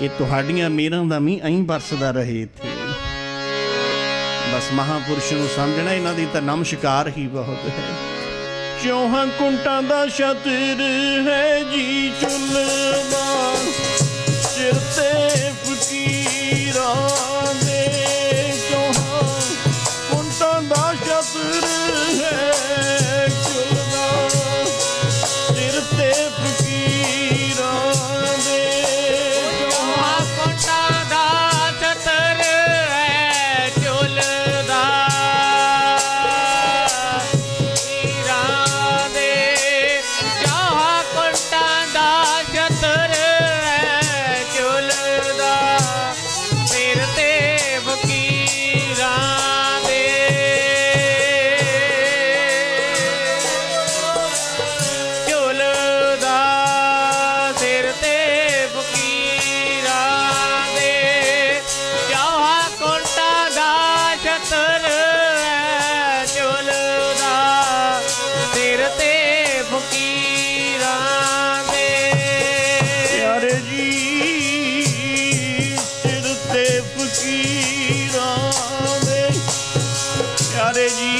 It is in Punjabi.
ਇਹ ਤੁਹਾਡੀਆਂ ਮੇਰਾਂ ਦਾ ਮੀਂਹ ਅਹੀਂ ਵਰਸਦਾ ਰਹੇ ਇੱਥੇ। ਬਸ ਮਹਾਪੁਰਸ਼ ਨੂੰ ਸਮਝਣਾ, ਇਹਨਾਂ ਦੀ ਤਾਂ ਨਮਸ਼ਕਾਰ ਹੀ ਬਹੁਤ ਹੈ। ਚੋਹਾਂ ਕੁੰਟਾਂ ਦਾ ਛਤਰ ਹੈ ਜੀ ਚੁੱਲ੍ਹਾ। ਸਿਰ ਫਕੀਰਾਂ ਦੇ ਚੋਹਾਂ ਕੁੰਟਾਂ ਦਾ ਛਤਰ ਹੈ। Hare Ji